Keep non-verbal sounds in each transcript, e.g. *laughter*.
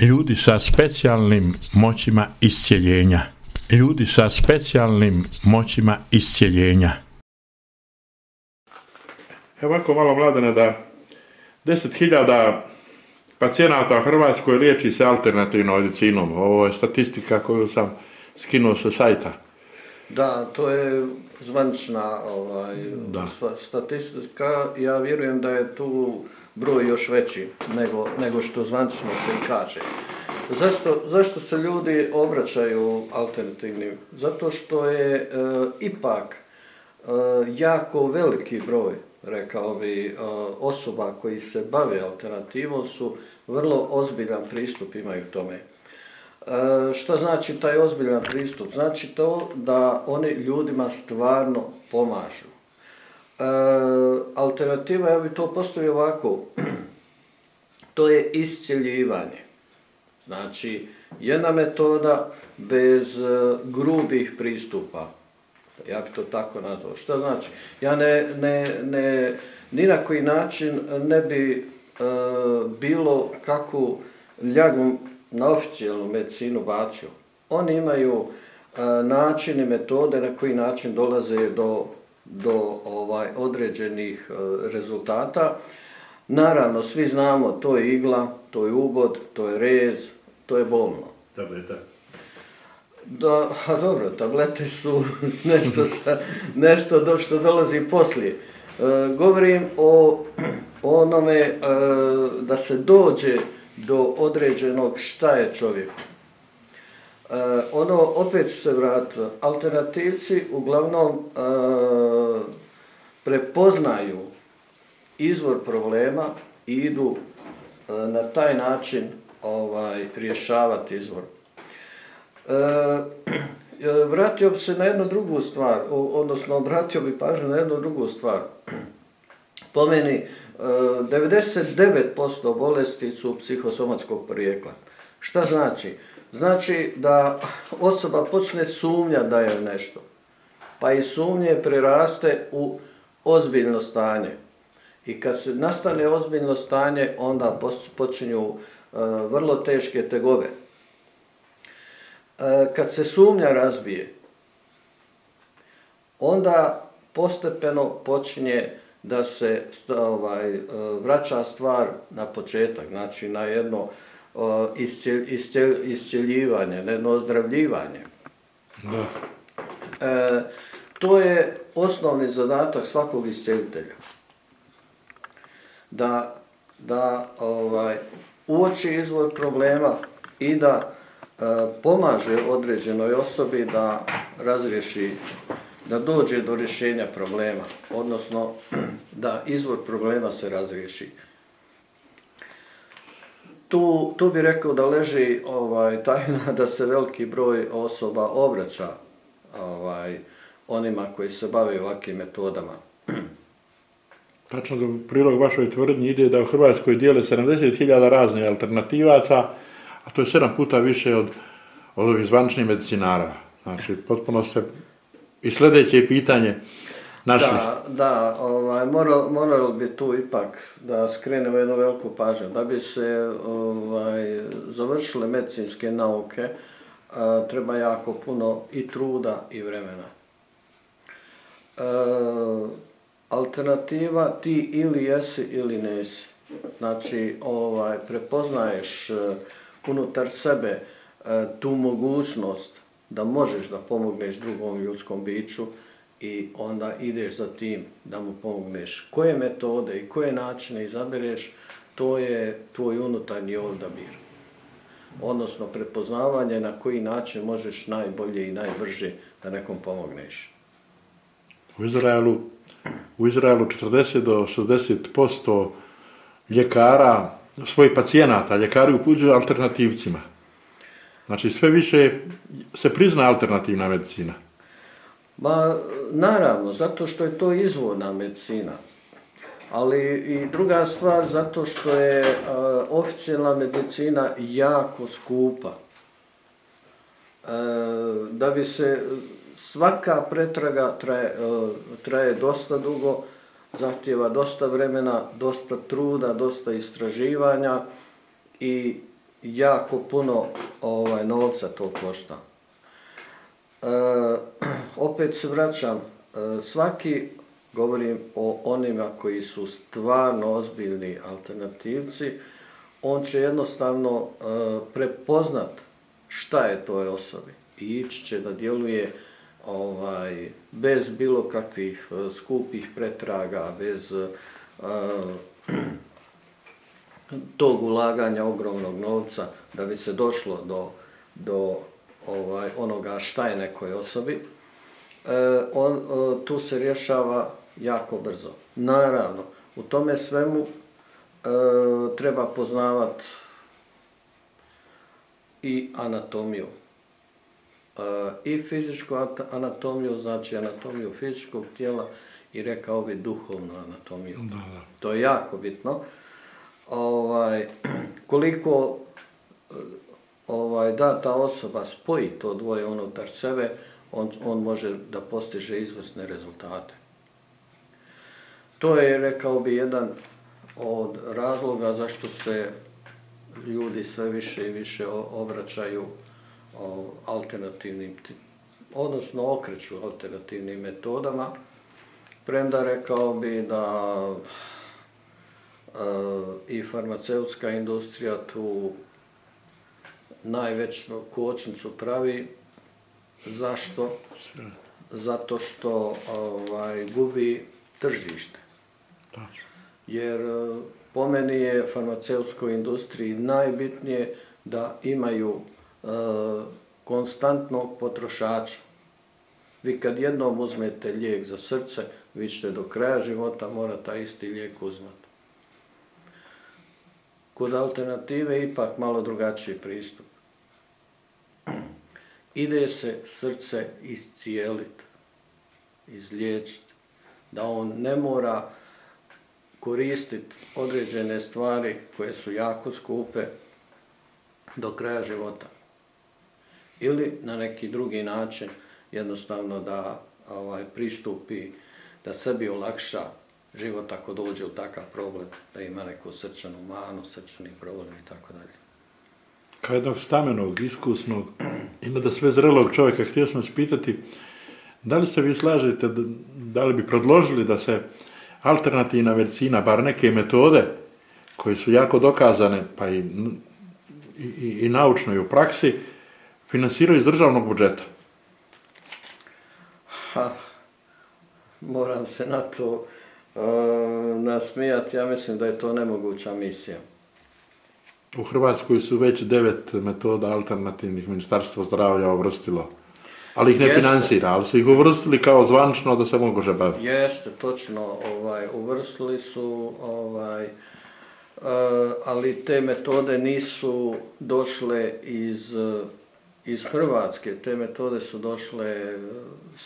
Ljudi sa specijalnim moćima iscijeljenja. Ljudi sa specijalnim moćima iscijeljenja. Evo ovako malo mladene da 10.000 pacijenata u Hrvatskoj liječi se alternativnom medicinom. Ovo je statistika koju sam skinuo sa sajta. Da, to je zvanična ovaj, statistika. Ja vjerujem da je tu broj još veći nego, nego što zvanično se i kaže. Zašto, zašto se ljudi obraćaju alternativnim? Zato što je e, ipak e, jako veliki broj, rekao bi, e, osoba koji se bave alternativom su vrlo ozbiljan pristup imaju tome. E, Šta znači taj ozbiljan pristup? Znači to da oni ljudima stvarno pomažu. E, alternativa, ja bi to postavio ovako, *clears throat* to je iscjeljivanje. Znači, jedna metoda bez e, grubih pristupa. Ja bi to tako nazvao. Šta znači? Ja ne, ne, ne, ni na koji način ne bi e, bilo kakvu ljagu na oficijalnu medicinu bacio. Oni imaju e, način i metode na koji način dolaze do, do ovaj određenih e, rezultata. Naravno, svi znamo, to je igla, to je ubod, to je rez, to je bolno. Tableta. Da, a dobro, tablete su *laughs* nešto, sa, nešto do što dolazi poslije. E, govorim o *clears throat* onome e, da se dođe do određenog šta je čovjek. E, ono, opet se vratiti, alternativci uglavnom e, prepoznaju izvor problema i idu e, na taj način ovaj, rješavati izvor. E, vratio bi se na jednu drugu stvar, odnosno obratio bi pažnju na jednu drugu stvar. Po meni, e, 99% bolesti su psihosomatskog porijekla. Šta znači? Znači da osoba počne sumnja da je nešto, pa i sumnje preraste u ozbiljno stanje. I kad se nastane ozbiljno stanje, onda počinju e, vrlo teške tegobe. E, kad se sumnja razbije, onda postepeno počinje da se ovaj, e, vraća stvar na početak, znači na jedno iscjeljivanje, na jedno ozdravljivanje. Da. E, to je osnovni zadatak svakog iscjelitelja. Da, da ovaj, uoči izvor problema i da e, pomaže određenoj osobi da razriješi, da dođe do rješenja problema, odnosno *clears throat* da izvor problema se razriješi. Tu, tu bi rekao da leži ovaj, tajna *laughs* da se veliki broj osoba obraća ovaj, onima koji se bave ovakvim metodama. *clears throat* Tačno do prilog vašoj tvrdnji ide da u Hrvatskoj dijele 70.000 raznih alternativaca, a to je sedam puta više od, od ovih zvaničnih medicinara. Znači, potpuno se... I sljedeće je pitanje naših. Da, da, ovaj, moralo, moralo bi tu ipak da skrenemo jednu veliku pažnju. Da bi se ovaj, završile medicinske nauke, a, treba jako puno i truda i vremena. E, alternativa ti ili jesi ili nesi. Znači, ovaj, prepoznaješ e, unutar sebe e, tu mogućnost da možeš da pomogneš drugom ljudskom biću i onda ideš za tim da mu pomogneš. Koje metode i koje načine izabereš, to je tvoj unutarnji odabir. Odnosno prepoznavanje na koji način možeš najbolje i najbrže da nekom pomogneš. U Izraelu, u Izraelu 40 do 60% ljekara, svojih pacijenata, ljekari upuđuju alternativcima. Znači sve više se prizna alternativna medicina. Ma, naravno, zato što je to izvorna medicina. Ali i druga stvar, zato što je a, oficijalna medicina jako skupa. E, da bi se svaka pretraga traje, e, traje dosta dugo, zahtjeva dosta vremena, dosta truda, dosta istraživanja i jako puno ovaj, novca to košta. E, *clears throat* opet se vraćam, e, svaki, govorim o onima koji su stvarno ozbiljni alternativci, on će jednostavno e, prepoznat šta je toj osobi i ići će da djeluje ovaj, bez bilo kakvih skupih pretraga, bez *clears throat* tog ulaganja ogromnog novca da bi se došlo do, do ovaj, onoga šta je nekoj osobi, e, on, tu se rješava jako brzo. Naravno, u tome svemu treba poznavati i anatomiju. I fizičku anatomiju, znači anatomiju fizičkog tijela i rekao bi duhovnu anatomiju. To je jako bitno ovaj, *clears throat* koliko ovaj, da ta osoba spoji to dvoje unutar sebe, on, on može da postiže izvrsne rezultate. To je, rekao bi, jedan od razloga zašto se ljudi sve više i više obraćaju alternativnim, odnosno okreću alternativnim metodama, premda rekao bi da i farmaceutska industrija tu najveću kočnicu pravi. Zašto? Zato što ovaj, gubi tržište. Jer po meni je farmaceutskoj industriji najbitnije da imaju e, konstantnog potrošača. Vi kad jednom uzmete lijek za srce, vi ćete do kraja života mora taj isti lijek uzmati. Kod alternative ipak malo drugačiji pristup. Ide se srce iscijeliti, izliječiti, da on ne mora koristiti određene stvari koje su jako skupe do kraja života. Ili na neki drugi način jednostavno da ovaj, pristupi, da sebi olakša život ako dođe u takav problem, da ima neku srčanu manu, srčani problem i tako dalje. Kao jednog stamenog, iskusnog ima da sve zrelog čovjeka, htio sam pitati, da li se vi slažete, da li bi predložili da se alternativna medicina, bar neke metode koje su jako dokazane, pa i, i, i naučno i u praksi, finansiraju iz državnog budžeta? Ha, moram se na to nasmijati, ja mislim da je to nemoguća misija. U Hrvatskoj su već devet metoda alternativnih ministarstva zdravlja uvrstilo. Ali ih ne finansira, ali su ih uvrstili kao zvančno da se mogu baviti. Jeste, točno, ovaj, uvrstili su, ovaj, ali te metode nisu došle iz, iz Hrvatske, te metode su došle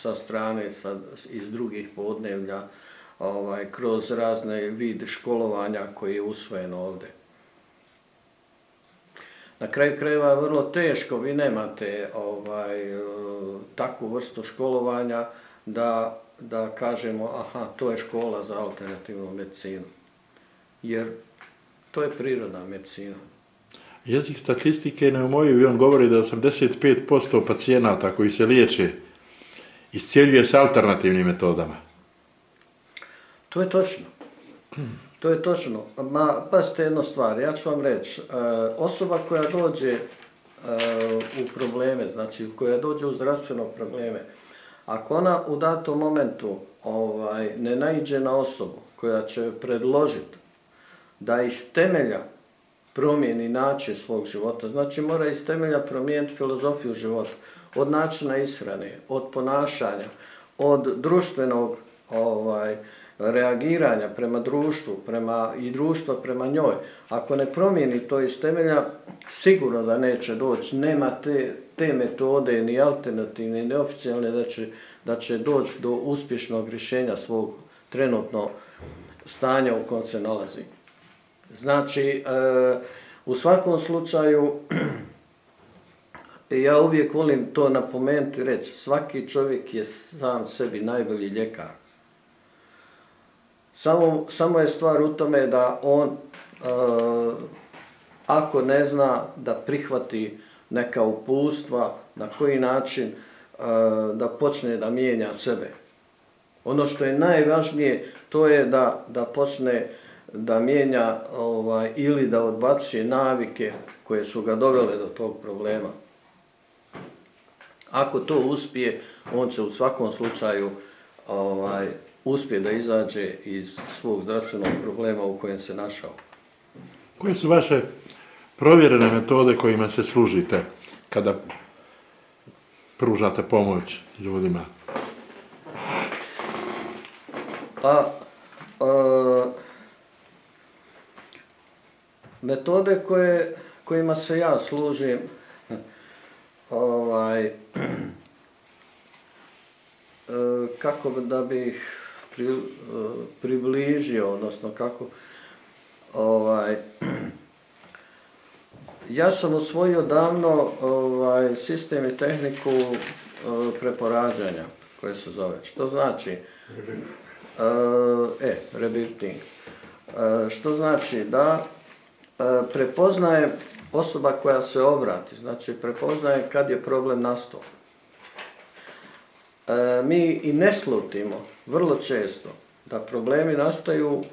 sa strane, sa, iz drugih podnevlja, ovaj, kroz razne vid školovanja koji je usvojen ovdje. Na kraju krajeva je vrlo teško, vi nemate ovaj, takvu vrstu školovanja da, da kažemo aha, to je škola za alternativnu medicinu. Jer to je prirodna medicina. Jezik statistike ne umoju i on govori da 85% pacijenata koji se liječe iscijeljuje se alternativnim metodama. To je točno. To je točno. Ma, pazite jednu stvar, ja ću vam reći. E, osoba koja dođe e, u probleme, znači koja dođe u zdravstveno probleme, ako ona u datom momentu ovaj, ne naiđe na osobu koja će predložiti da iz temelja promijeni način svog života, znači mora iz temelja promijeniti filozofiju života, od načina ishrane, od ponašanja, od društvenog ovaj, reagiranja prema društvu prema, i društva prema njoj, ako ne promijeni to iz temelja, sigurno da neće doći. Nema te, te metode, ni alternativne, ni oficijalne, da će, da će doći do uspješnog rješenja svog trenutno stanja u kojem se nalazi. Znači, e, u svakom slučaju, *clears throat* ja uvijek volim to napomenuti i reći, svaki čovjek je sam sebi najbolji ljekar. Samo, samo je stvar u tome da on, e, ako ne zna da prihvati neka upustva, na koji način e, da počne da mijenja sebe. Ono što je najvažnije, to je da, da počne da mijenja ovaj, ili da odbacuje navike koje su ga dovele do tog problema. Ako to uspije, on će u svakom slučaju ovaj, uspije da izađe iz svog zdravstvenog problema u kojem se našao. Koje su vaše provjerene metode kojima se služite kada pružate pomoć ljudima? Pa, e, metode koje, kojima se ja služim, ovaj, *clears throat* e, kako da bih pri, e, približio, odnosno kako, ovaj, ja sam osvojio davno ovaj, sistem i tehniku e, preporađanja, koje se zove. Što znači? E, rebirting. E, što znači da e, prepoznaje osoba koja se obrati, znači prepoznaje kad je problem nastao. E, mi i ne slutimo vrlo često da problemi nastaju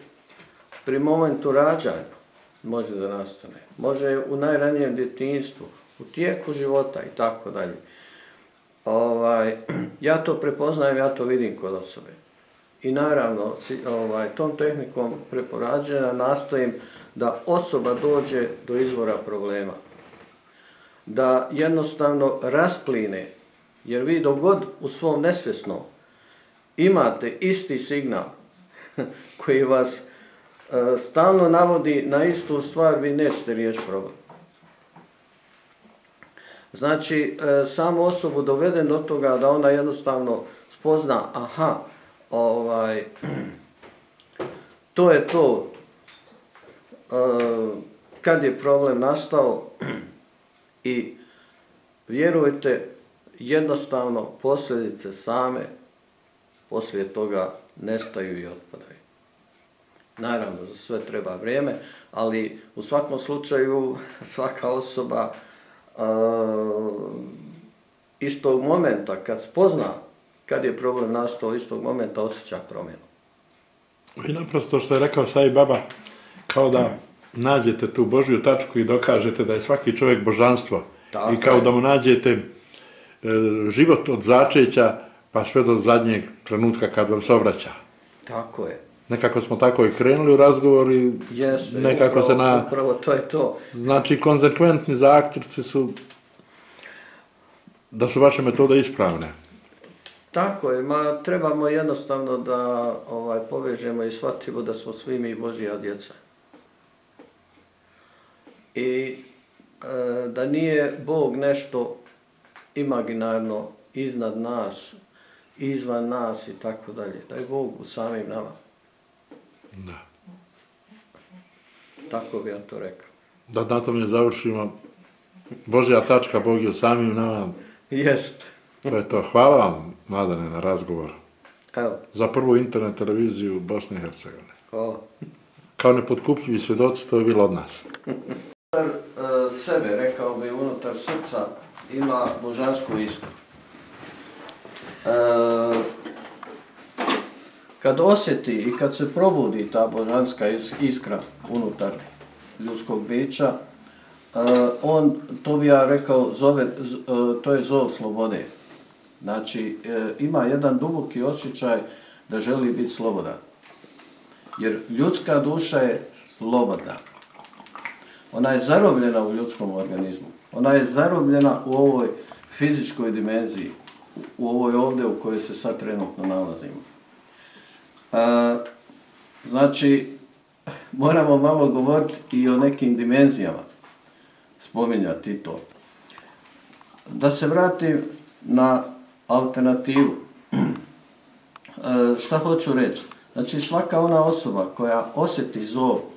pri momentu rađanja može da nastane. Može u najranijem djetinstvu, u tijeku života i tako dalje. Ovaj, *clears throat* ja to prepoznajem, ja to vidim kod osobe. I naravno, ovaj, tom tehnikom preporađena nastojim da osoba dođe do izvora problema. Da jednostavno raspline, jer vi dogod u svom nesvjesnom imate isti signal *laughs* koji vas e, stalno navodi na istu stvar, vi nećete riješiti problem. Znači, e, samu osobu doveden do toga da ona jednostavno spozna, aha, ovaj, *clears throat* to je to, e, kad je problem nastao *clears throat* i vjerujte, jednostavno posljedice same poslije toga nestaju i otpadaju. Naravno, za sve treba vrijeme, ali u svakom slučaju *laughs* svaka osoba istog momenta kad spozna kad je problem nastao, istog momenta osjeća promjenu. I naprosto što je rekao Sai Baba, kao da nađete tu Božju tačku i dokažete da je svaki čovjek božanstvo. Tako I kao je. da mu nađete e, život od začeća pa sve do zadnjeg trenutka kad vam se obraća. Tako je. Nekako smo tako i krenuli u razgovor i Jeste, nekako upravo, se na... Upravo to je to. Znači, konzekventni zaključci su da su vaše metode ispravne. Tako je, ma trebamo jednostavno da ovaj povežemo i shvatimo da smo svi mi Božija djeca. I e, da nije Bog nešto imaginarno iznad nas, izvan nas i tako dalje. Da je Bog u samim nama. Da. Tako bi ja to rekao. Da na tome završimo. Božja tačka, Bog je u samim nama. Jest. To je to. Hvala vam, Mladane, na razgovor. Evo. Za prvu internet televiziju Bosne i Hercegovine. Hvala. Kao nepotkupljivi svjedoci, to je bilo od nas. *laughs* Unutar e, sebe, rekao bi, unutar srca ima božansku iskru. E, kad osjeti i kad se probudi ta božanska iskra unutar ljudskog bića, e, on, to bi ja rekao, zove, e, to je zov slobode. Znači, e, ima jedan duboki osjećaj da želi biti slobodan. Jer ljudska duša je slobodna. Ona je zarobljena u ljudskom organizmu. Ona je zarobljena u ovoj fizičkoj dimenziji, u ovoj ovdje u kojoj se sad trenutno nalazimo. A, znači, *laughs* moramo malo govoriti i o nekim dimenzijama, spominjati to. Da se vratim na alternativu. *clears throat* E, šta hoću reći? Znači, svaka ona osoba koja osjeti zov e,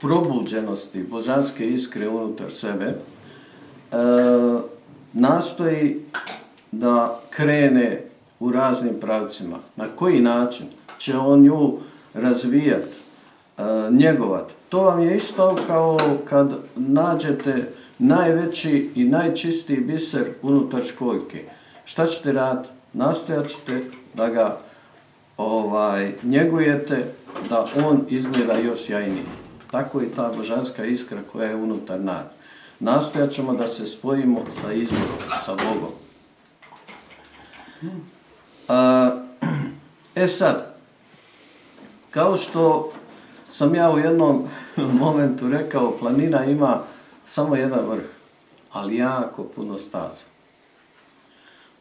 probuđenosti božanske iskre unutar sebe, e, nastoji da krene u raznim pravcima. Na koji način će on nju razvijati? njegovati. To vam je isto kao kad nađete najveći i najčistiji biser unutar školjke. Šta ćete raditi? Nastojat ćete da ga ovaj, njegujete, da on izgleda još jajniji. Tako i ta božanska iskra koja je unutar nas. Nastojat ćemo da se spojimo sa izborom, sa Bogom. E sad, kao što sam ja u jednom *laughs* momentu rekao, planina ima samo jedan vrh, ali jako puno staza.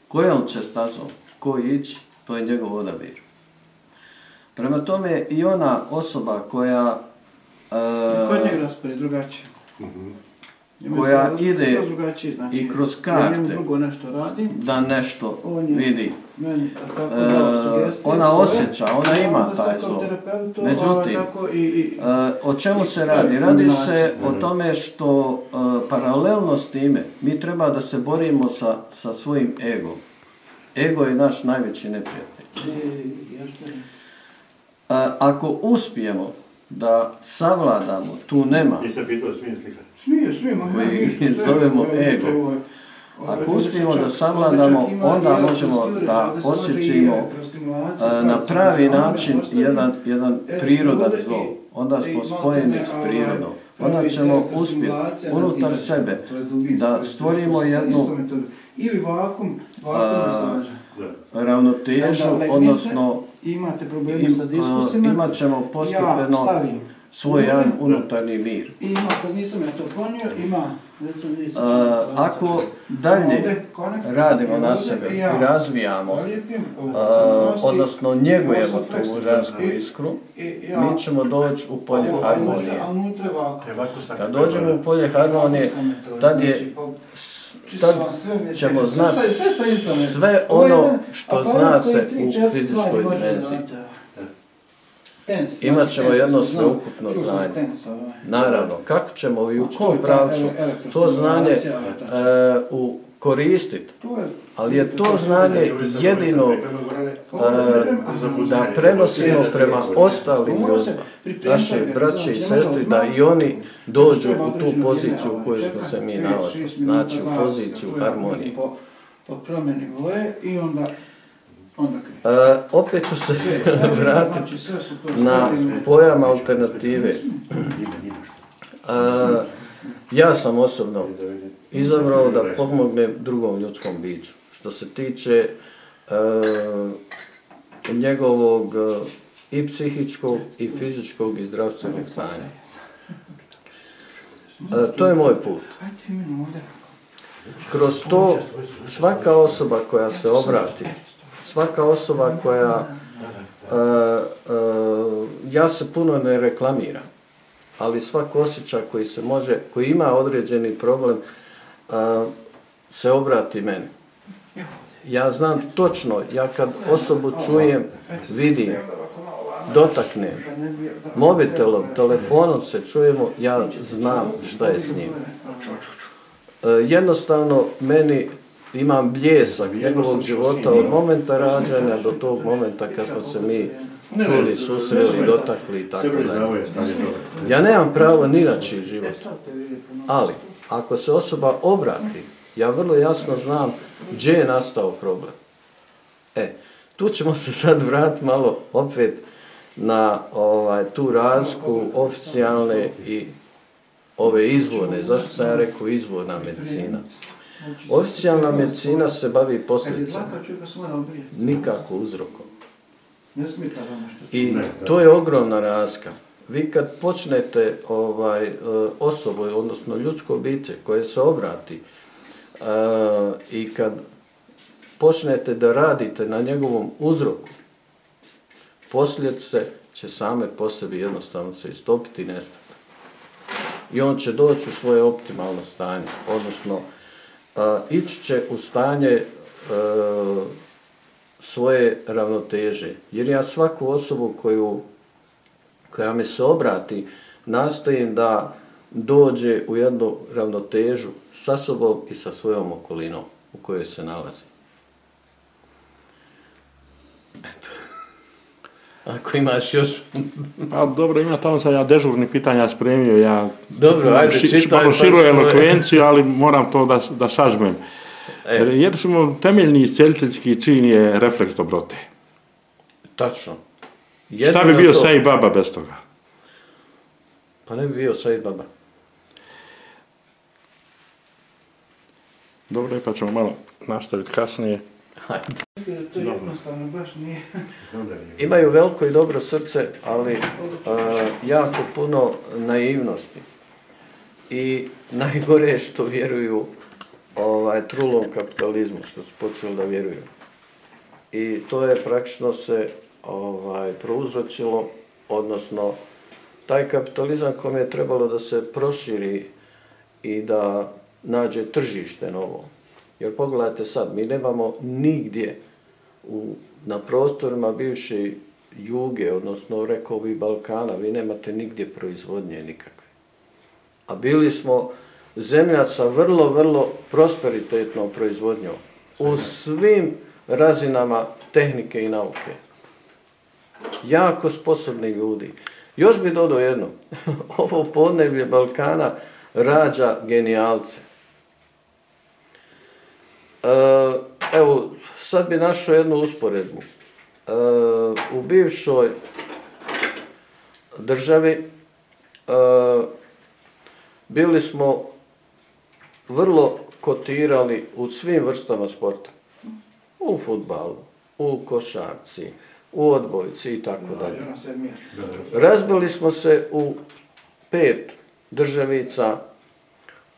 Kojom će stazom, ko ići, to je njegov odabir. Prema tome i ona osoba koja... E, Kod njeg raspored drugačije. Mhm koja ide znači, i kroz karte drugo nešto radi, da nešto vidi. Meni, tako e, ona osjeća, ona ima taj zov. Međutim, i, i, e, o čemu se radi? Radi se o tome što paralelno s time mi treba da se borimo sa, sa svojim egom. Ego je naš najveći neprijatelj. Ako uspijemo da savladamo tu nema. Se pitao smijem slikati. Smije, smije, koji zovemo ego. Ako uspijemo da savladamo, onda možemo da osjećimo na pravi način jedan, jedan prirodan zlo. Onda smo spojeni s prirodom. Onda ćemo uspjeti unutar sebe da stvorimo jednu ili vakum, vakum ravnotežu, odnosno imate probleme sa diskusima, imat ćemo postepeno svoj jedan unutarnji mir. Ima, sad nisam ja to ponio, ima, recimo Ako dalje radimo na sebe i razvijamo, odnosno njegujemo tu božansku iskru, mi ćemo doći u polje harmonije. Kad dođemo u polje harmonije, tad je tad ćemo znati sve ono što zna se u fizičkoj dimenziji. Imat ćemo jedno sveukupno znanje. Ovaj. Naravno, kako ćemo i u kom pravcu to znanje e, u koristiti. Ali je to znanje jedino e, da prenosimo prema ostalim ljudima, naše braće i sestri, da i oni dođu u tu poziciju u kojoj smo se mi nalazili. Znači u poziciju harmonije. Po promjeni boje i onda E, opet ću se *laughs* vratiti na pojam alternative. E, ja sam osobno izabrao da pomognem drugom ljudskom biću. Što se tiče e, njegovog i psihičkog i fizičkog i zdravstvenog stanja. to je moj put. Kroz to svaka osoba koja se obrati svaka osoba koja, e, e, ja se puno ne reklamiram, ali svak osjećaj koji se može, koji ima određeni problem, e, se obrati meni. Ja znam točno, ja kad osobu čujem, vidim, dotaknem, mobitelom, telefonom se čujemo, ja znam šta je s njim. Jednostavno, meni imam bljesak njegovog života od momenta rađanja do tog momenta kad se mi čuli, susreli, dotakli i tako dalje. Ja nemam pravo ni na čiji život. Ali, ako se osoba obrati, ja vrlo jasno znam gdje je nastao problem. E, tu ćemo se sad vratiti malo opet na ovaj, tu razku oficijalne i ove izvorne. Zašto sam ja rekao izvorna medicina? Oficijalna medicina se bavi posljedicama, nikako uzrokom. I to je ogromna razlika. Vi kad počnete ovaj, e, osobu, odnosno ljudsko biće koje se obrati e, i kad počnete da radite na njegovom uzroku, posljedice će same po sebi jednostavno se istopiti i nestati. I on će doći u svoje optimalno stanje, odnosno ići će u stanje e, svoje ravnoteže. Jer ja svaku osobu koju, koja mi se obrati, nastojim da dođe u jednu ravnotežu sa sobom i sa svojom okolinom u kojoj se nalazi. *laughs* Ako imaš još... Pa dobro, ima tamo sam ja dežurni pitanja spremio, ja Dobro, ajde, ši- čitaj, malo pa širu elokvenciju, ali moram to da, da sažmem. E. Jer smo temeljni isceliteljski čin je refleks dobrote. Tačno. Šta bi bio to- sa i baba bez toga? Pa ne bi bio Said Baba. Dobro, pa ćemo malo nastaviti kasnije. Mislim da to jednostavno baš nije. Imaju veliko i dobro srce, ali jako puno naivnosti. I najgore je što vjeruju ovaj, trulom kapitalizmu, što su počeli da vjeruju. I to je praktično se ovaj, prouzročilo, odnosno taj kapitalizam kome je trebalo da se proširi i da nađe tržište novo. Jer pogledajte sad, mi nemamo nigdje u, na prostorima bivše juge, odnosno rekao bi Balkana, vi nemate nigdje proizvodnje nikakve. A bili smo zemlja sa vrlo, vrlo prosperitetnom proizvodnjom. U svim razinama tehnike i nauke. Jako sposobni ljudi. Još bi dodao jedno. *laughs* Ovo podneblje Balkana rađa genijalce. E, evo, sad bi našao jednu usporedbu. E, u bivšoj državi e, bili smo vrlo kotirali u svim vrstama sporta. U futbalu, u košarci, u odbojci i tako dalje. Razbili smo se u pet državica.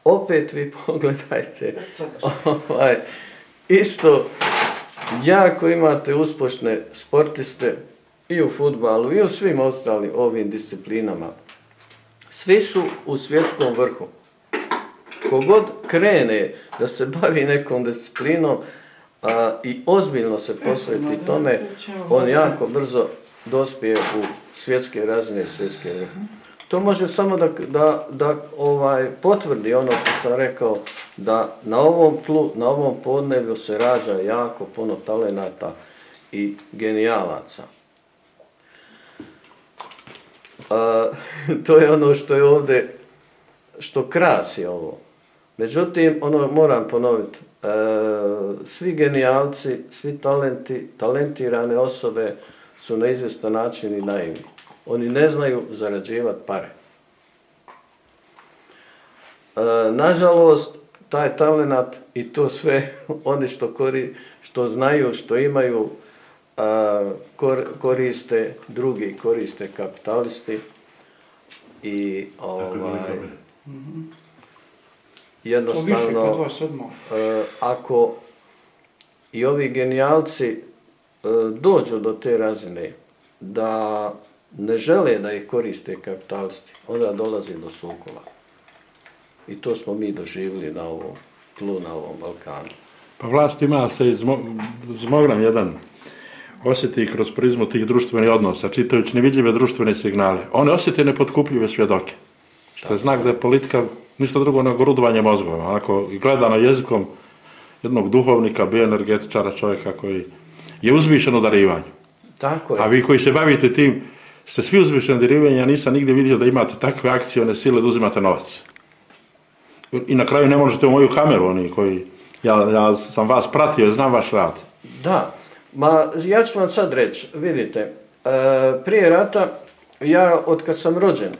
Opet vi *laughs* pogledajte. Ovaj, isto jako imate uspješne sportiste i u futbalu i u svim ostalim ovim disciplinama. Svi su u svjetskom vrhu. Kogod krene da se bavi nekom disciplinom a, i ozbiljno se posveti tome, on jako brzo dospije u svjetske razine, svjetske vrhe. To može samo da, da, da ovaj, potvrdi ono što sam rekao, da na ovom tlu, na ovom podneblju se rađa jako puno talenata i genijalaca. A, *laughs* to je ono što je ovdje, što krasi ovo. Međutim, ono moram ponoviti, e, svi genijalci, svi talenti, talentirane osobe su na izvjestan način i naivni. Oni ne znaju zarađivati pare. E, nažalost, taj talenat i to sve, *laughs* oni što, kori, što znaju, što imaju, a, kor- koriste, drugi koriste kapitalisti i ovaj, Mhm. To više kad jednostavno e, ako i ovi genijalci e, dođu do te razine da ne žele da ih koriste kapitalisti, onda dolazi do sukoba. I to smo mi doživjeli na ovom tlu, na ovom Balkanu. Pa vlast ima se zmogram jedan osjeti kroz prizmu tih društvenih odnosa, čitajući nevidljive društvene signale. One osjete nepotkupljive svjedoke. Što je znak da je politika ništa drugo nego rudovanje mozgova. Onako, i gledano jezikom jednog duhovnika, bioenergetičara, čovjeka koji je uzvišen u darivanju. Tako je. A vi koji se bavite tim, ste svi uzvišeni u darivanju, ja nisam nigdje vidio da imate takve akcione sile da uzimate novac. I na kraju ne možete u moju kameru, oni koji, ja, ja sam vas pratio znam vaš rad. Da, ma ja ću vam sad reći, vidite, e, prije rata, ja od kad sam rođen,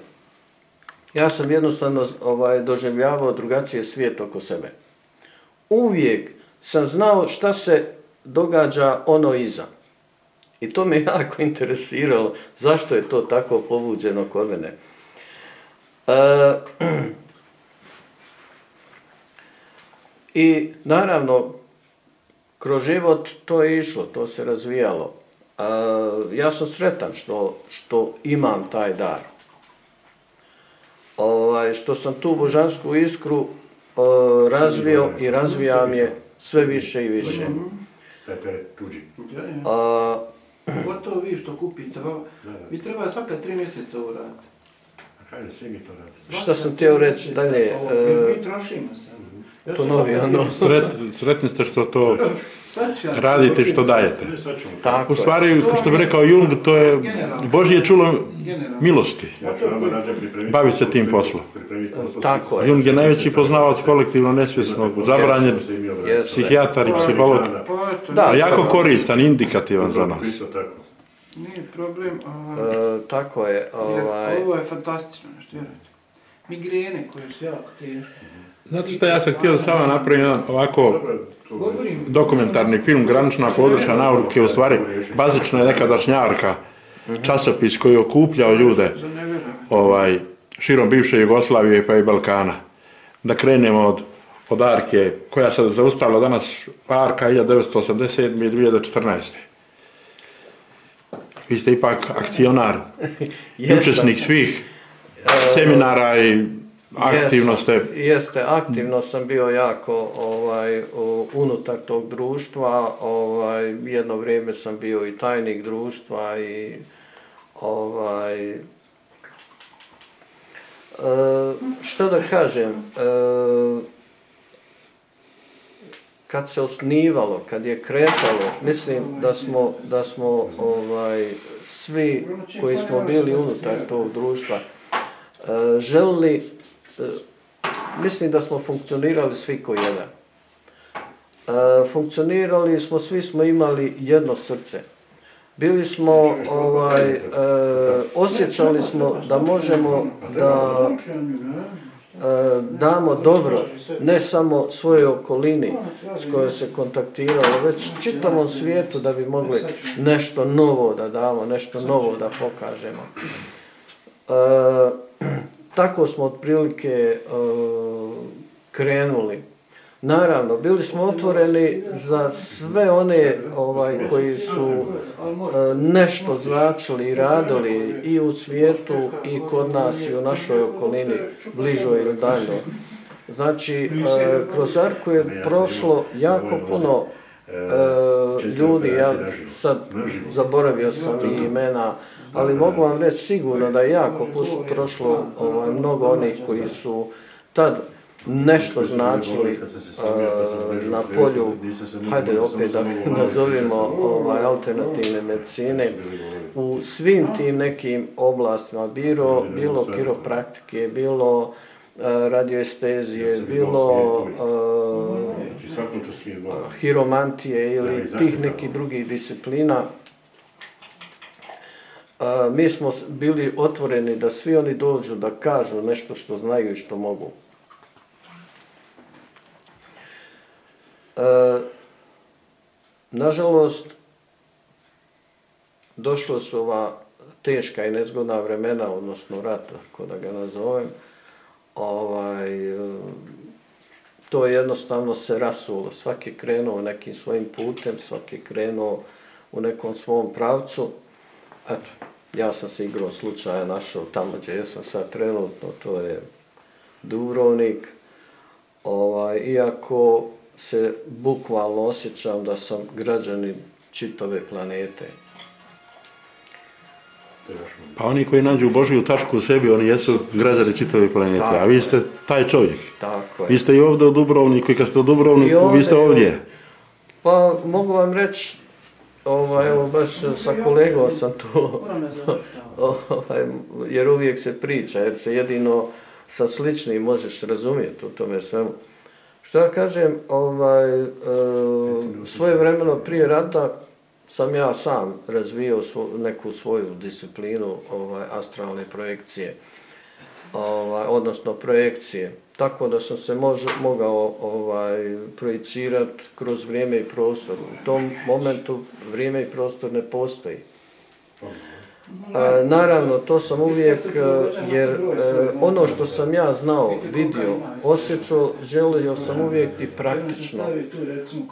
ja sam jednostavno ovaj, doživljavao drugačije svijet oko sebe. Uvijek sam znao šta se događa ono iza. I to me *laughs* jako interesiralo, zašto je to tako pobuđeno kod mene. E, *clears throat* I naravno, kroz život to je išlo, to se razvijalo. E, ja sam sretan što, što imam taj dar. Ovaj, što sam tu božansku iskru e, razvio i razvijam je sve više i više. Ja, ja. A, Pogotovo vi što kupite, vi treba svaka tri mjeseca uraditi. Mi. Šta sam htio reći dalje? Ovo, e, Mi trošimo se. Ponovi ono. Sret, sretni ste što to radite i što dajete. Tako U je. stvari, što bi rekao Jung, to je Božje čulo milosti. Bavi se tim poslom. Tako je. Jung je najveći poznavac kolektivno nesvjesnog, zabranjen psihijatar i psiholog, Pa Da. a jako koristan, indikativan za nas. Nije problem, a, E, tako je, ovaj, ovo je fantastično, nešto vjerujete. Migrene koje su jako teške. Znate što, ja sam htio samo napravim jedan ovako dokumentarni film Granična područja nauke, u stvari bazično je nekadašnja arka, časopis koji je okupljao ljude ovaj, širom bivše Jugoslavije pa i Balkana. Da krenemo od, od arke koja se zaustavila danas arka 1987. i 2014. Vi ste ipak akcionar, *laughs* jesam. učesnik svih seminara i aktivno ste. Jeste, aktivno sam bio jako ovaj, unutar tog društva, ovaj, jedno vrijeme sam bio i tajnik društva i ovaj, e, što da kažem, e, kad se osnivalo, kad je kretalo, mislim da smo, da smo ovaj, svi koji smo bili unutar tog društva e, želili, mislim da smo funkcionirali svi ko jedan. E, funkcionirali smo, svi smo imali jedno srce. Bili smo, ovaj, e, osjećali smo da možemo da e, damo dobro ne samo svojoj okolini s kojoj se kontaktiralo, već čitavom svijetu da bi mogli nešto novo da damo, nešto novo da pokažemo. Tako smo otprilike e, krenuli. Naravno, bili smo otvoreni za sve one ovaj, koji su e, nešto značili i radili i u svijetu i kod nas i u našoj okolini, bližoj ili daljnoj. Znači, e, kroz Arku je prošlo jako puno ljudi, ja sad zaboravio sam i imena, ali mogu vam reći sigurno da je jako prošlo ovaj, mnogo onih koji su tad nešto značili na polju, hajde opet da nazovimo ovaj, alternativne medicine, u svim tim nekim oblastima, bilo, bilo kiropraktike, bilo radioestezije, bilo čast mi Boga. hiromantije ili tih nekih drugih disciplina. Mi smo bili otvoreni da svi oni dođu da kažu nešto što znaju i što mogu. E, nažalost, došlo su ova teška i nezgodna vremena, odnosno rat, ako da ga nazovem, ovaj, to je jednostavno se rasulo. Svaki je krenuo nekim svojim putem, svaki je krenuo u nekom svom pravcu. Eto, ja sam se igrao slučaja našao tamo gdje jesam sad trenutno, to je Dubrovnik. Ovaj, iako se bukvalno osjećam da sam građanin čitave planete. Pa oni koji nađu Božju tačku u sebi, oni jesu građani čitave planete, a vi ste taj čovjek. Tako Vi ste i ovdje u Dubrovniku i kad ste u Dubrovniku, ovdje, vi ste ovdje. Pa mogu vam reći, ovaj, evo baš sa kolegom sam tu, ovaj, jer uvijek se priča, jer se jedino sa sličnim možeš razumjeti u tome svemu. Što ja kažem, ovaj, e, svoje vremeno prije rata sam ja sam razvijao svo- neku svoju disciplinu ovaj, astralne projekcije, ovaj, odnosno projekcije. Tako da sam se mogao ovaj, projicirati kroz vrijeme i prostor. U tom momentu vrijeme i prostor ne postoji. Naravno, to sam uvijek, e, jer e, ono što sam ja znao, vidio, osjećao, želio sam uvijek i praktično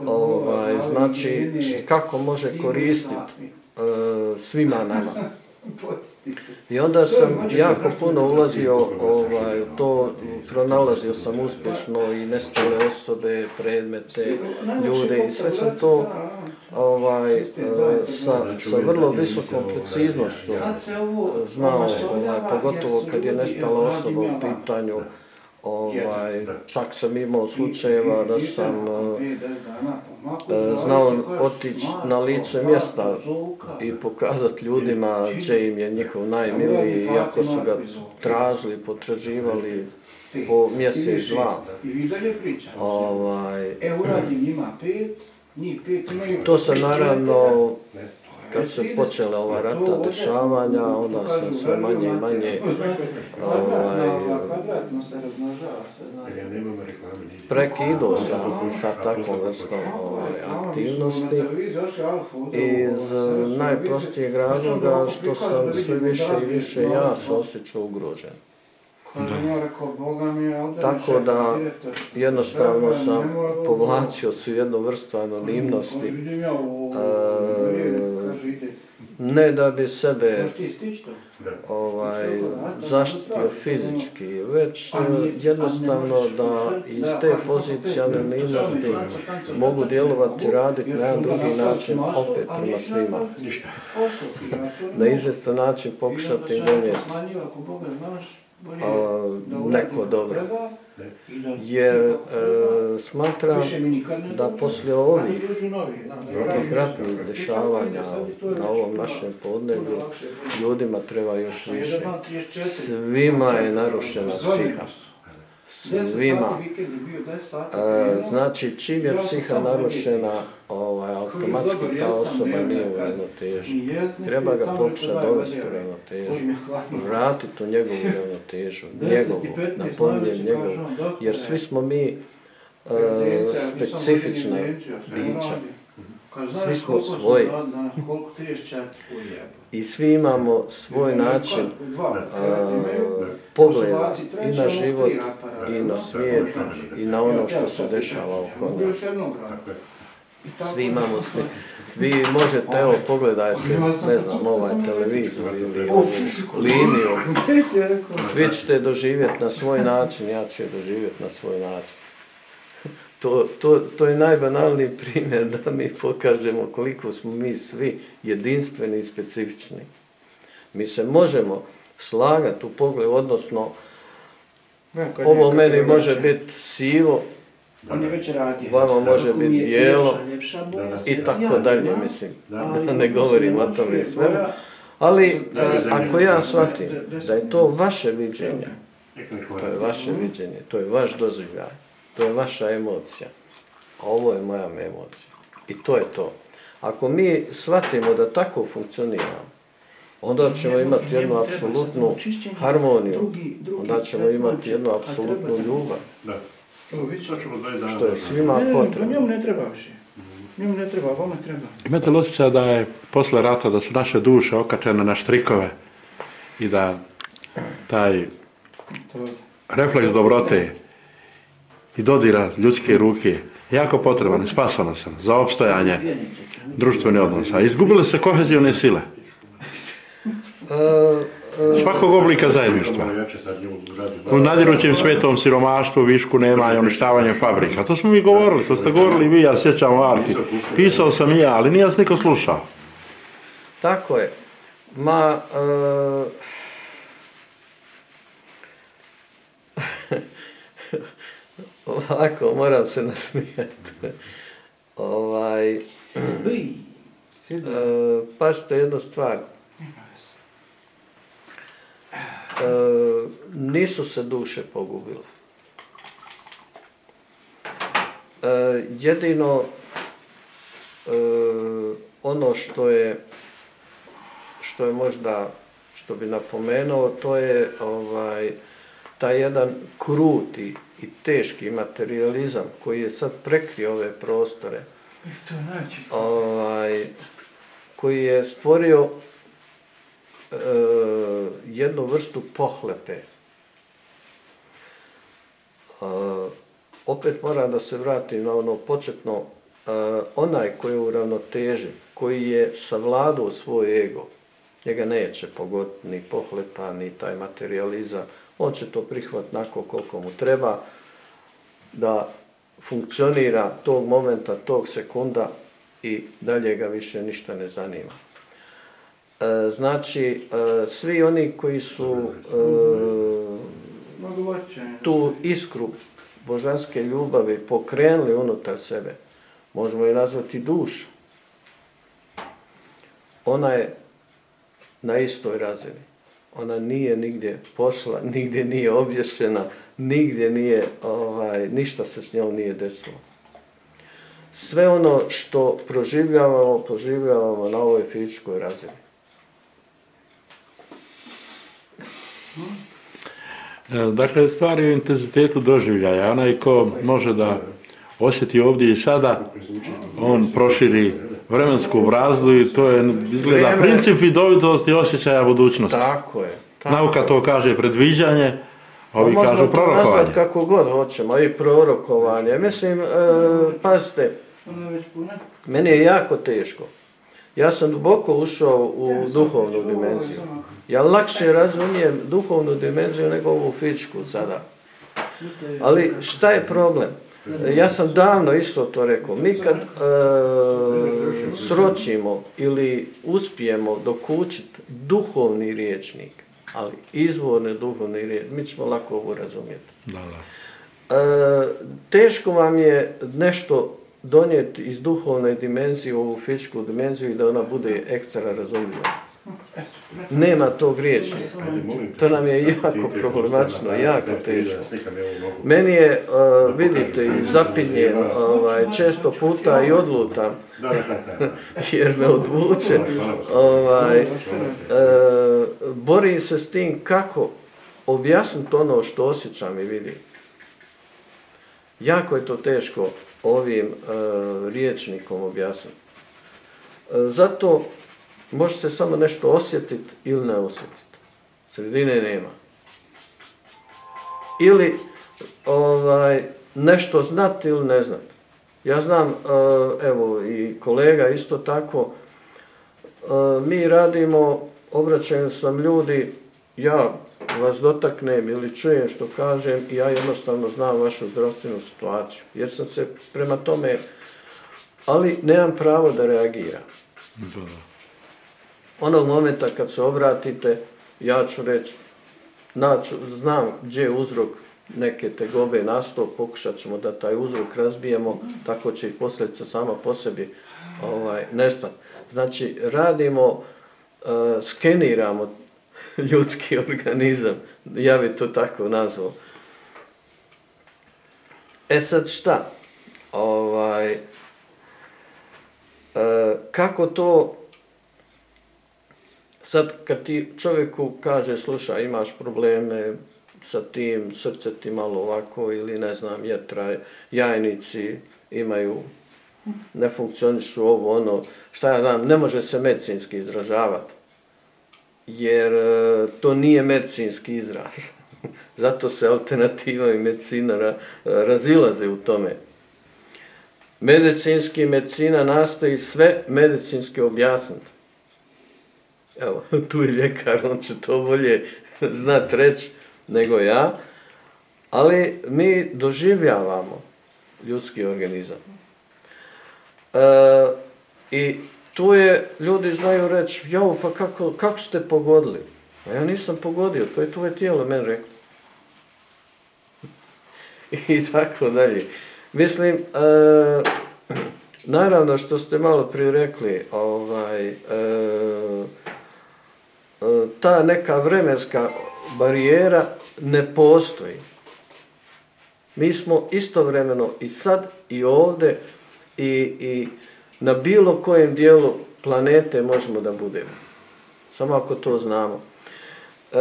ovaj, znači kako može koristiti e, svima nama. *laughs* I onda sam jako puno ulazio ovaj, u to, pronalazio sam uspješno i nestale osobe, predmete, ljude i sve sam to ovaj, e, sa, sa vrlo visokom preciznošću. Znao, ovaj, pogotovo kad je nestala osoba u pitanju, ovaj, čak sam imao slučajeva da sam e, e, znao otići na lice mjesta i pokazati ljudima gdje im je njihov najmiliji, iako su ga tražili, potraživali po mjesec, dva. Ovaj, E, to se naravno, kad se počela ova rata dešavanja, onda sam sve manje i manje ovaj, prekinuo sam sa takvom vrstom ovaj, aktivnosti. iz eh, najprostijeg razloga što sam sve više i više ja se osjećao ugrožen. Tako da jednostavno sam povlačio su jednu vrstu anonimnosti, ne da bi sebe ovaj, zaštitio fizički, već eh, jednostavno da iz te pozicije anonimnosti mogu djelovati, raditi na jedan drugi način opet prema svima. Na izvjestan način pokušati donijeti neko dobro. Jer e, smatram da poslije ovih tih ratnih dešavanja na ovom našem podneblju ljudima treba još više. Svima je narušena psiha. Svima. E, znači, čim je psiha narušena, ovaj, automatski ta osoba nije u ravnoteži. Treba ga pokušati dovesti u ravnotežu, vratiti u njegovu ravnotežu, *laughs* njegovu, napominjem njegovu, jer svi smo mi e, specifična bića. Svi smo svoji. I svi imamo svoj način a, pogleda i na život, i na svijet, i na ono što se dešava oko nas. Svi imamo svi. Vi možete, evo, *laughs* pogledajte, ne znam, ovaj televizor ili ovu liniju. *laughs* Vi ćete doživjeti na svoj način, ja ću je doživjeti na svoj način. To, to, to je najbanalniji primjer da mi pokažemo koliko smo mi svi jedinstveni i specifični. Mi se možemo slagati u pogledu, odnosno ovo meni može biti sivo, On je već radio. vama može biti bijelo i tako dalje, mislim. Da ne govorim o tome svemu. Ali e, ako ja shvatim da je to vaše viđenje, to je vaše viđenje, to je vaš doživljaj, to je vaša emocija. A ovo je moja emocija. I to je to. Ako mi shvatimo da tako funkcioniramo, onda ćemo imati jednu apsolutnu harmoniju, onda ćemo imati jednu apsolutnu ljubav, Da. Evo, vidite, sad ćemo 20 dana. što je svima Ne, potrebno. njemu ne treba više. Njemu ne treba, vama treba. Imate li osjećaj da je posle rata da su naše duše okačene na štrikove i da taj refleks dobrote i dodira ljudske ruke jako potreban i sam za opstojanje društvenih odnosa. Izgubile se kohezijone sile svakog oblika zajedništva. U nadirućem svetom siromaštvu, višku nema i uništavanjem fabrika. To smo mi govorili, to ste govorili vi, ja sjećam u. Pisao sam i ja, ali nije niko slušao. Tako je. Ma, e, ovako, moram se nasmijati. Ovaj, sjedi. e, jednu stvar. E, nisu se duše pogubile. E, jedino e, ono što je što je možda što bi napomenuo to je ovaj taj jedan kruti i teški materializam koji je sad prekrio ove prostore ovaj, koji je stvorio e, jednu vrstu pohlepe. E, opet moram da se vratim na ono početno, e, onaj koji je u ravnoteži, koji je savladao svoj ego, Njega neće pogoditi ni pohlepa, ni taj materializam. On će to prihvatiti nako koliko mu treba da funkcionira tog momenta, tog sekunda i dalje ga više ništa ne zanima. E, znači, e, svi oni koji su e, tu iskru božanske ljubavi pokrenuli unutar sebe, možemo je nazvati duša. Ona je na istoj razini. Ona nije nigdje pošla, *laughs* nigdje nije obješena, nigdje nije, ovaj, ništa se s njom nije desilo. Sve ono što proživljavamo, proživljavamo na ovoj fizičkoj razini. E, Dakle, stvari u intenzitetu doživljaja. Onaj ko može da osjeti ovdje i sada, on proširi vremensku brazdu i to je, izgleda, Vrijeme- princip vidovitosti osjećaja budućnosti. Tako je. Tako Nauka to kaže predviđanje, a ovi Pa možemo kažu to prorokovanje. kako god hoćemo, i prorokovanje. Mislim, e, pazite, puna. meni je jako teško. Ja sam duboko ušao u duhovnu dimenziju. Ja lakše razumijem duhovnu dimenziju nego ovu fizičku sada. Ali šta je problem? Ja sam davno isto to rekao. Mi kad e, sročimo ili uspijemo dokučiti duhovni riječnik, ali izvorne duhovni riječnik, mi ćemo lako ovo razumjeti. Da, da. E, teško vam je nešto donijeti iz duhovne dimenzije u ovu fizičku dimenziju i da ona bude ekstra razumljiva. Nema tog te. To nam je jako problematično, jako teško. Meni je, e, vidite, i zapinjem, ovaj, često puta i odlutam, *laughs* jer me odvuče. Ovaj, e, borim se s tim kako objasniti ono što osjećam i vidim. Jako je to teško ovim e, riječnikom objasniti. E, zato može se samo nešto osjetiti ili ne osjetiti. Sredine nema. Ili ovaj, nešto znati ili ne znati. Ja znam, e, evo i kolega isto tako, e, mi radimo, obraćaju sam ljudi, ja vas dotaknem ili čujem što kažem i ja jednostavno znam vašu zdravstvenu situaciju. Jer sam se prema tome, ali nemam pravo da reagiram. Onog momenta kad se obratite, ja ću reći, naću, znam gdje je uzrok neke tegobe nastao, pokušat ćemo da taj uzrok razbijemo, tako će i posljedica sama po sebi ovaj, nestati. Znači, radimo, e, skeniramo *laughs* ljudski organizam, ja bi to tako nazvao. E sad šta? Ovaj, e, kako to Sad kad ti čovjeku kaže, slušaj, imaš probleme sa tim, srce ti malo ovako ili ne znam, jetra, jajnici imaju, ne funkcionišu ovo, ono, šta ja znam, ne može se medicinski izražavati. Jer e, to nije medicinski izraz. *laughs* Zato se alternativa i medicina ra- razilaze u tome. Medicinski medicina nastoji sve medicinski objasniti. Evo, tu je ljekar, on će to bolje znat reći nego ja. Ali mi doživljavamo ljudski organizam. E, I tu je, ljudi znaju reći, jo, pa kako, kako ste pogodili? A ja nisam pogodio, to je tvoje tijelo meni reklo. *laughs* I tako dalje. Mislim, e, naravno što ste malo prije rekli, ovaj, e, ta neka vremenska barijera ne postoji. Mi smo istovremeno i sad i ovdje i, i na bilo kojem dijelu planete možemo da budemo. Samo ako to znamo. E,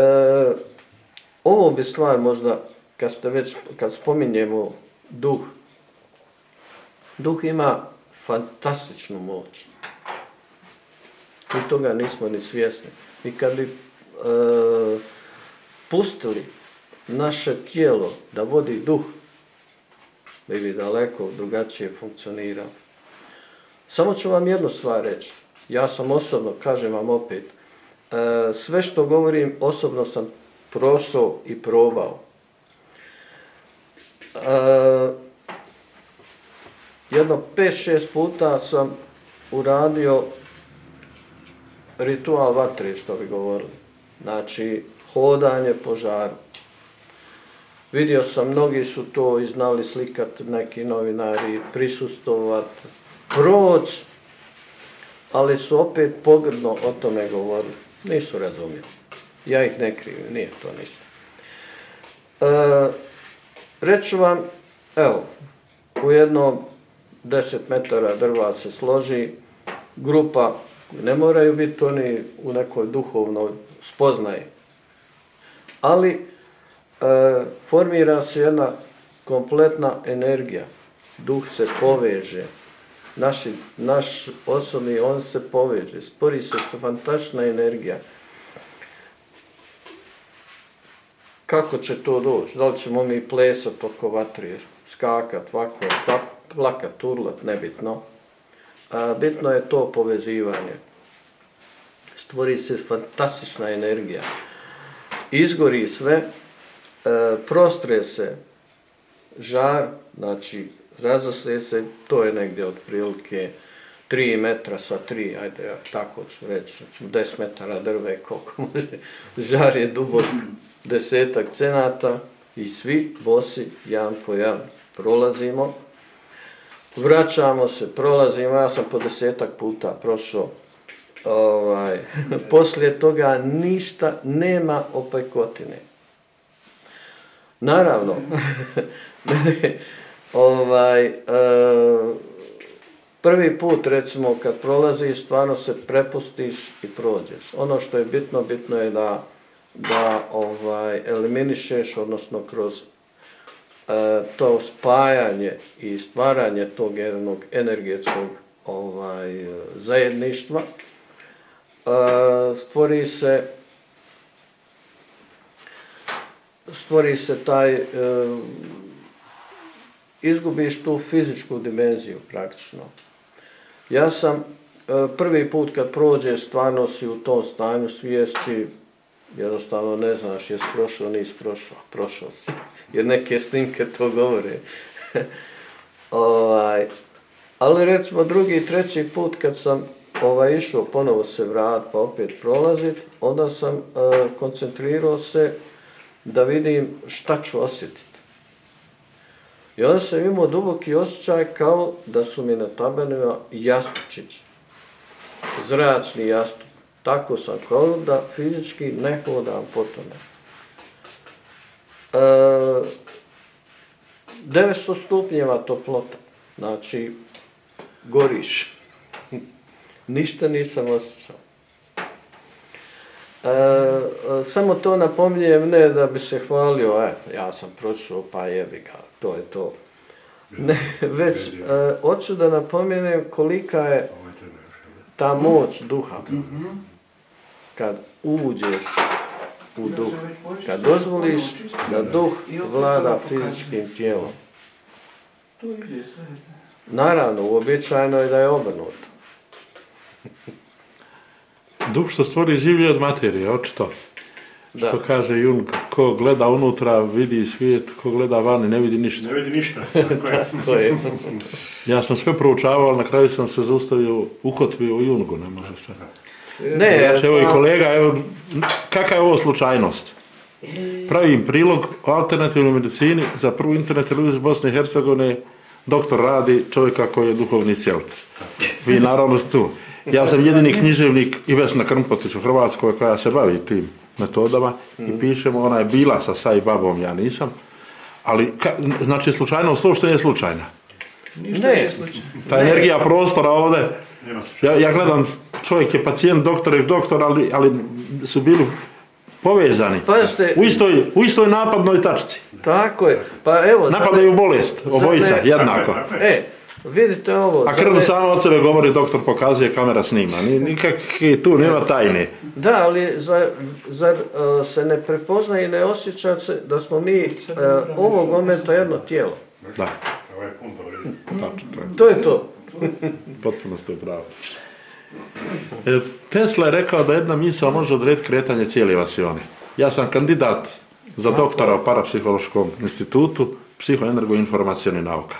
ovo bi stvar možda, kad ste već, kad spominjemo duh, duh ima fantastičnu moć. Mi toga nismo ni svjesni. I kad bi e, pustili naše tijelo da vodi duh, bi bi daleko drugačije funkcionirao. Samo ću vam jednu stvar reći. Ja sam osobno, kažem vam opet, E, sve što govorim osobno sam prošao i probao. E, jedno 5-6 puta sam uradio ritual vatre, što bi govorili. Znači, hodanje po žaru. Vidio sam, mnogi su to i znali slikat, neki novinari, prisustovat, proć, ali su opet pogrdno o tome govorili. Nisu razumjeli. Ja ih ne krivim, nije to ništa. E, reću vam, evo, u jednom 10 metara drva se složi, grupa, ne moraju biti oni u nekoj duhovnoj spoznaji, ali e, formira se jedna kompletna energija, duh se poveže, naši, naš osobni, on se poveže, spori se fantastična energija. Kako će to doći? Da li ćemo mi plesat oko vatre, skakat, ovako, plakat, turlat, nebitno. A, bitno je to povezivanje. Stvori se fantastična energija. Izgori sve, e, prostre se žar, znači razosle se, to je negdje otprilike 3 metra sa 3, ajde ja tako ću reći, 10 metara drve, koliko može, žar je dubok desetak cenata i svi bosi jedan po jedan prolazimo, vraćamo se, prolazimo, ja sam po desetak puta prošao, ovaj, *laughs* poslije toga ništa nema opekotine. Naravno, *laughs* ovaj, e, prvi put recimo kad prolaziš stvarno se prepustiš i prođeš. Ono što je bitno, bitno je da, da ovaj, eliminišeš, odnosno kroz to spajanje i stvaranje tog jednog energetskog ovaj, zajedništva, e, stvori se stvori se taj izgubiš tu fizičku dimenziju praktično. Ja sam e, prvi put kad prođeš, stvarno si u tom stanju svijesti, jednostavno ne znaš jesi prošao, nisi prošao, prošao si. Jer neke snimke to govore. *laughs* ovaj, ali recimo drugi i treći put kad sam ovaj, išao ponovo se vrat pa opet prolazit, onda sam e, koncentrirao se da vidim šta ću osjetiti. I onda sam imao duboki osjećaj kao da su mi na tabenima jastučići. Zračni jastup. Tako sam kao da fizički ne hodam po tome. E, 900 stupnjeva toplota. Znači, goriš. *laughs* Ništa nisam osjećao. E, samo to napominjem ne da bi se hvalio, e, ja sam prošao pa jebi ga, to je to. Ne, *laughs* već e, hoću da napomenem kolika je ta moć duha. Kad uđeš u duh, kad dozvoliš da duh vlada fizičkim tijelom. Naravno, uobičajeno je da je obrnuto. *laughs* Duh što stvori življe od materije, očito. Da. Što kaže Jung, ko gleda unutra vidi svijet, ko gleda vani ne vidi ništa. Ne vidi ništa. *laughs* To je. Ja sam sve proučavao, ali na kraju sam se zaustavio, ukotvio u Jungu, ne može se. Ne, Znači, evo i kolega, evo, kakva je ovo slučajnost? Pravim prilog o alternativnoj medicini za prvu internet televiziju Bosne i Hercegovine, doktor radi čovjeka koji je duhovni celt. Vi naravno ste tu. Ja sam jedini književnik i Vesna Krmpotić u Hrvatskoj koja se bavi tim metodama i pišemo, ona je bila sa Sai Babom, ja nisam. Ali, ka, znači, slučajnost uopšte nije slučajna. Ništa Ne. nije slučajno. Ta energija prostora ovdje, ja, ja gledam, čovjek je pacijent, doktor je doktor, ali, ali su bili povezani. Pazite. U istoj, u istoj napadnoj tačci. Tako je. Pa evo, Napadaju bolest, obojica, ne- jednako. E, vidite ovo. A krv samo od sebe govori, doktor pokazuje, kamera snima. Ni- Nikakve tu nema tajne. Da, ali zar, zar e, se ne prepozna i ne osjeća se da smo mi e, ovog momenta jedno tijelo? Da, Ovo je pun dobro. tačno, to je. To je to. Potpuno ste u pravu. E, Tesla je rekao da jedna misao može odrediti kretanje cijele vasione. Ja sam kandidat za doktora u parapsihološkom institutu psihoenergoinformacioni nauka.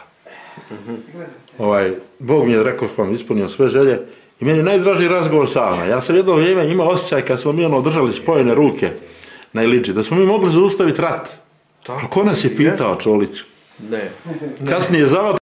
Ovaj, Bog mi je rekao vam ispunio sve želje i meni je najdraži razgovor sa Ana. Ja sam jedno vrijeme imao osjećaj kad smo mi ono držali spojene ruke na Iliđi, da smo mi mogli zaustaviti rat. A ko nas je pitao Čoliću? Ne. Kasnije zavod